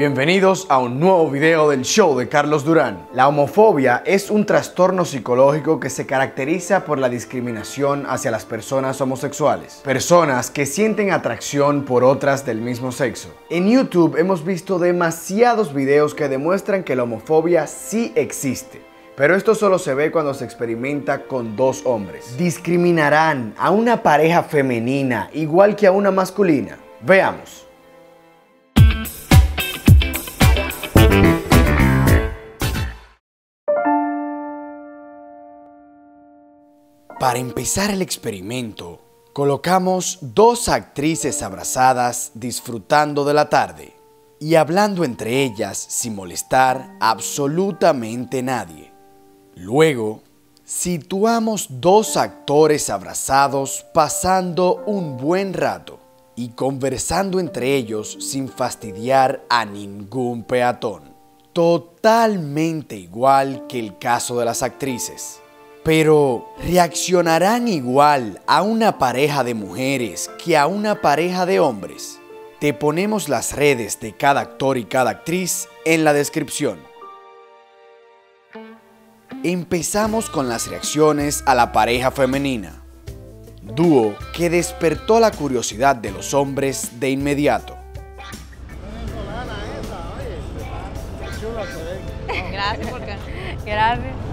Bienvenidos a un nuevo video del show de Carlos Durán. La homofobia es un trastorno psicológico que se caracteriza por la discriminación hacia las personas homosexuales, personas que sienten atracción por otras del mismo sexo. En YouTube hemos visto demasiados videos que demuestran que la homofobia sí existe. Pero esto solo se ve cuando se experimenta con dos hombres. Discriminarán a una pareja femenina igual que a una masculina. Veamos. Para empezar el experimento, colocamos dos actrices abrazadas disfrutando de la tarde y hablando entre ellas sin molestar absolutamente nadie. Luego, situamos dos actores abrazados pasando un buen rato y conversando entre ellos sin fastidiar a ningún peatón. Totalmente igual que el caso de las actrices. Pero, ¿reaccionarán igual a una pareja de mujeres que a una pareja de hombres? Te ponemos las redes de cada actor y cada actriz en la descripción. Empezamos con las reacciones a la pareja femenina, dúo que despertó la curiosidad de los hombres de inmediato. Gracias, porque Gracias.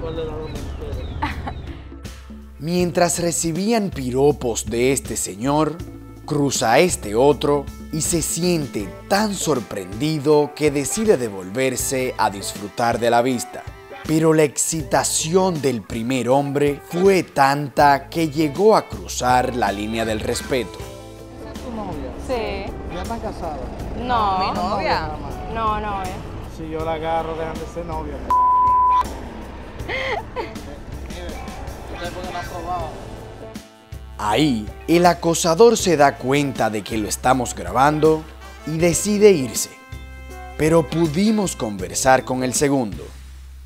Mientras recibían piropos de este señor, cruza este otro y se siente tan sorprendido que decide devolverse a disfrutar de la vista. Pero la excitación del primer hombre fue tanta que llegó a cruzar la línea del respeto. ¿Es tu novia? Sí. ¿Ya están casadas? No. Mi novia. No, no, eh. Si yo la agarro, dejan de ser novia. Ahí, el acosador se da cuenta de que lo estamos grabando y decide irse. Pero pudimos conversar con el segundo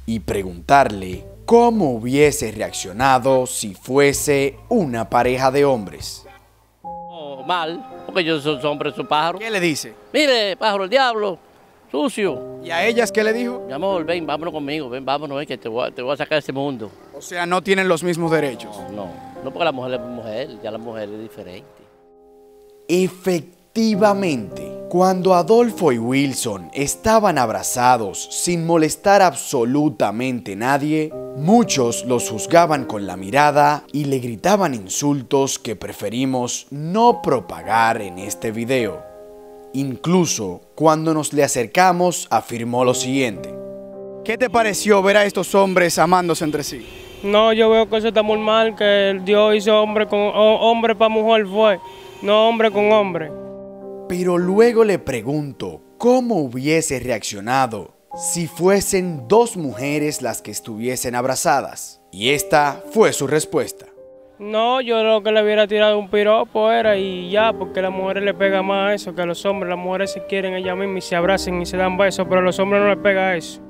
y preguntarle cómo hubiese reaccionado si fuese una pareja de hombres. Oh, mal, porque yo soy hombre, soy pájaro. ¿Qué le dice? Mire, pájaro, el diablo, sucio. ¿Y a ellas qué le dijo? Mi amor, ven, vámonos conmigo, ven, vámonos, ven, que te voy, a, te voy a sacar de este mundo. O sea, no tienen los mismos derechos. No, no porque la mujer es mujer, ya la mujer es diferente. Efectivamente, cuando Adolfo y Wilson estaban abrazados sin molestar absolutamente nadie, muchos los juzgaban con la mirada y le gritaban insultos que preferimos no propagar en este video. Incluso cuando nos le acercamos afirmó lo siguiente. ¿Qué te pareció ver a estos hombres amándose entre sí? No, yo veo que eso está muy mal, que Dios hizo hombre con ho- hombre para mujer fue, no hombre con hombre. Pero luego le pregunto cómo hubiese reaccionado si fuesen dos mujeres las que estuviesen abrazadas. Y esta fue su respuesta. No, yo lo que le hubiera tirado un piropo era y ya, porque a las mujeres le pega más eso que a los hombres. Las mujeres se quieren ellas mismas y se abrazan y se dan besos, pero a los hombres no les pega eso.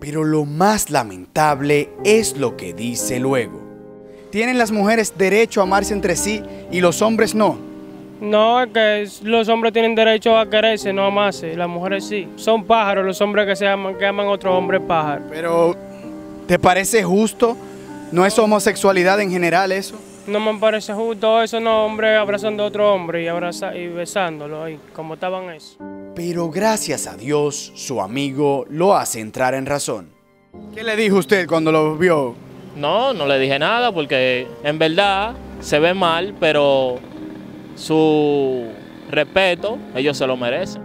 Pero lo más lamentable es lo que dice luego. ¿Tienen las mujeres derecho a amarse entre sí y los hombres no? No, es que los hombres tienen derecho a quererse, no a amarse, las mujeres sí. Son pájaros los hombres que se aman, que aman a otro hombre pájaro. Pero, ¿te parece justo? ¿No es homosexualidad en general eso? No me parece justo eso, no, hombre abrazando a otro hombre y, abraza y besándolo ahí, como estaban eso. Pero gracias a Dios, su amigo lo hace entrar en razón. ¿Qué le dijo usted cuando lo vio? No, no le dije nada porque en verdad se ve mal, pero su respeto ellos se lo merecen.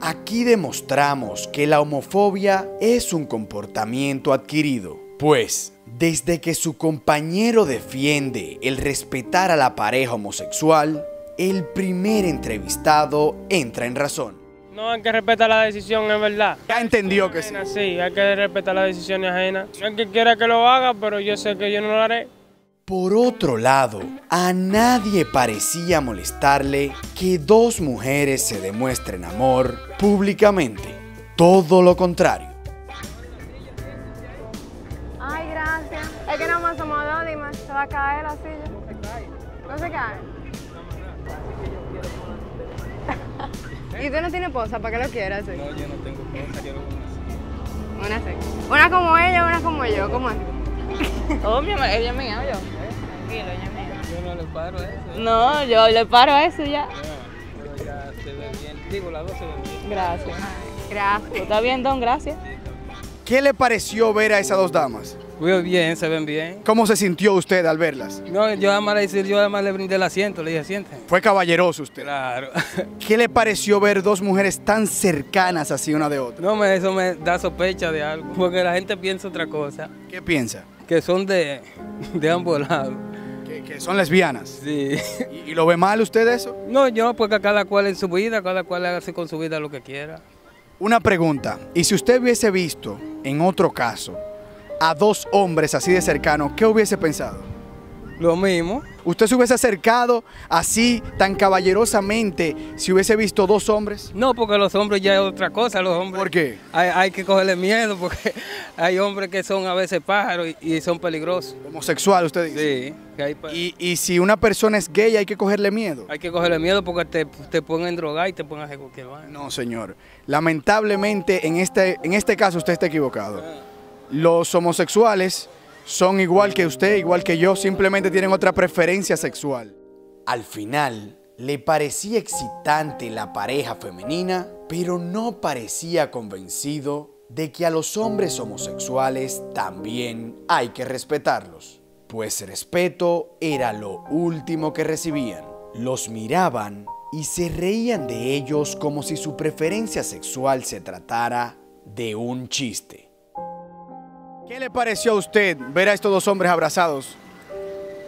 Aquí demostramos que la homofobia es un comportamiento adquirido, pues desde que su compañero defiende el respetar a la pareja homosexual, el primer entrevistado entra en razón. No, hay que respetar la decisión, es verdad. Ya entendió que sí. Ajena, Sí, hay que respetar las decisiones ajenas. El que quiera que lo haga, pero yo sé que yo no lo haré. Por otro lado, a nadie parecía molestarle que dos mujeres se demuestren amor públicamente. Todo lo contrario. Va a caer la silla. No se cae. ¿Y tú no tienes esposa? ¿Para qué lo quieras? sí? No, yo no tengo cosa, quiero una Una sí. Una como ella, una como yo. ¿Cómo es? Oh, mi amor, ella es mía, yo. Tranquilo, ella es mía. Yo no le paro a eso. No, yo le paro a eso ya. Ya, pero ya se ve bien. Digo, las dos se ven bien. Gracias. Gracias. ¿Está bien, Don? Gracias. ¿Qué le pareció ver a esas dos damas? Muy bien, se ven bien. ¿Cómo se sintió usted al verlas? No, yo además le decir, yo además le brindé el asiento, le dije, siéntate. Fue caballeroso usted. Claro. ¿Qué le pareció ver dos mujeres tan cercanas así una de otra? No, eso me da sospecha de algo, porque la gente piensa otra cosa, ¿Qué piensa? que son de, de ambos lados. Que, que son lesbianas. Sí. ¿Y, y lo ve mal usted eso? No, yo, porque cada cual en su vida, cada cual hace con su vida lo que quiera. Una pregunta. ¿Y si usted hubiese visto en otro caso a dos hombres así de cercanos, qué hubiese pensado? Lo mismo. ¿Usted se hubiese acercado así tan caballerosamente si hubiese visto dos hombres? No, porque los hombres ya es otra cosa, los hombres. ¿Por qué? Hay, hay que cogerle miedo, porque hay hombres que son a veces pájaros y, y son peligrosos. Homosexual, usted dice. Sí, que hay, Y, y si una persona es gay, hay que cogerle miedo. hay que cogerle miedo porque te, te ponen drogar y te ponen a hacer cualquier vaina. No, señor. Lamentablemente, en este, en este caso usted está equivocado. Los homosexuales son igual que usted, igual que yo, simplemente tienen otra preferencia sexual. Al final, le parecía excitante la pareja femenina, pero no parecía convencido de que a los hombres homosexuales también hay que respetarlos, pues respeto era lo último que recibían. Los miraban y se reían de ellos como si su preferencia sexual se tratara de un chiste. ¿Qué le pareció a usted ver a estos dos hombres abrazados?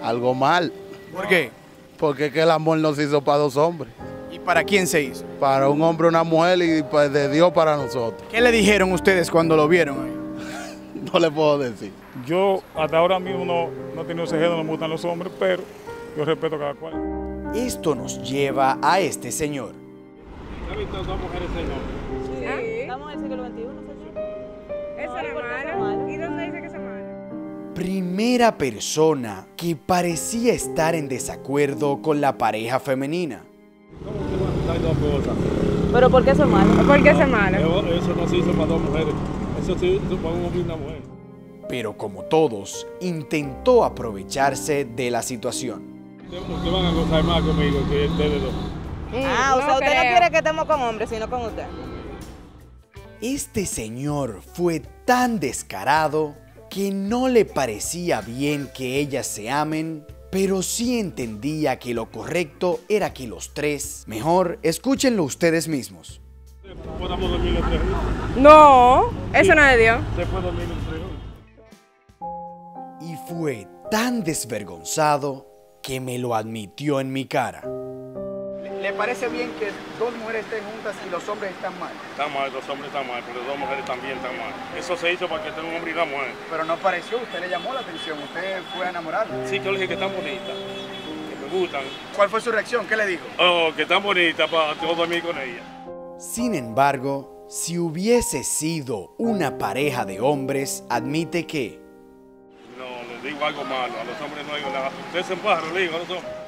Algo mal, ¿Por qué? porque es que el amor no se hizo para dos hombres, ¿Y para quién se hizo? para un hombre, una mujer y pues, de Dios para nosotros. ¿Qué le dijeron ustedes cuando lo vieron? ahí? No le puedo decir. Yo hasta ahora mismo no, no he tenido ese género, no me gustan los hombres, pero yo respeto a cada cual. Esto nos lleva a este señor. ¿Ha visto dos mujeres Sí. Estamos en el siglo XXI, señor. Eso No, no Primera persona que parecía estar en desacuerdo con la pareja femenina. ¿Cómo usted va a dos cosas? ¿Pero por qué eso es malo? ¿Por qué eso es malo? Eso, no se hizo para dos mujeres, eso se hizo para un hombre y una mujer. Pero como todos, intentó aprovecharse de la situación. Ustedes van a gozar más conmigo que ustedes dos. Ah, o sea, usted no quiere que estemos con hombres, sino con usted. Este señor fue tan descarado que no le parecía bien que ellas se amen, pero sí entendía que lo correcto era que los tres, mejor escúchenlo ustedes mismos. Podamos dormir los tres juntos. No, eso no es Dios. Dormir los tres. Y fue tan desvergonzado que me lo admitió en mi cara. ¿Le parece bien que dos mujeres estén juntas y los hombres están mal? Está mal, los hombres están mal, pero las dos mujeres también están mal. Eso se hizo para que esté un hombre y una mujer. Pero no pareció, usted le llamó la atención, usted fue a enamorarla. Sí, yo le dije que están bonitas, que me gustan. ¿Cuál fue su reacción? ¿Qué le dijo? Oh, que están bonitas para yo dormir con ellas. Sin embargo, si hubiese sido una pareja de hombres, admite que No, les digo algo malo, a los hombres no digo nada. Ustedes se le digo a los hombres.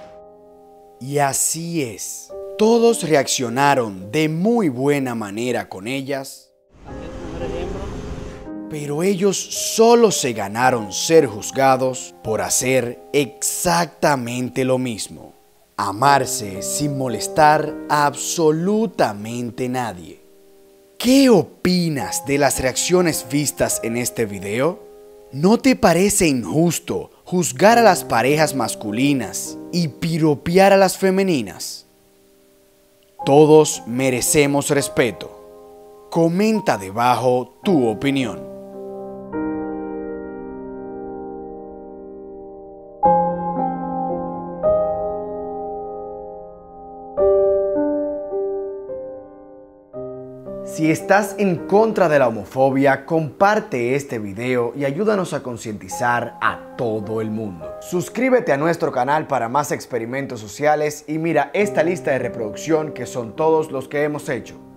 Y así es. Todos reaccionaron de muy buena manera con ellas, pero ellos solo se ganaron ser juzgados por hacer exactamente lo mismo. Amarse sin molestar a absolutamente nadie. ¿Qué opinas de las reacciones vistas en este video? ¿No te parece injusto juzgar a las parejas masculinas y piropear a las femeninas? Todos merecemos respeto. Comenta debajo tu opinión. Si estás en contra de la homofobia, comparte este video y ayúdanos a concientizar a todo el mundo. Suscríbete a nuestro canal para más experimentos sociales y mira esta lista de reproducción que son todos los que hemos hecho.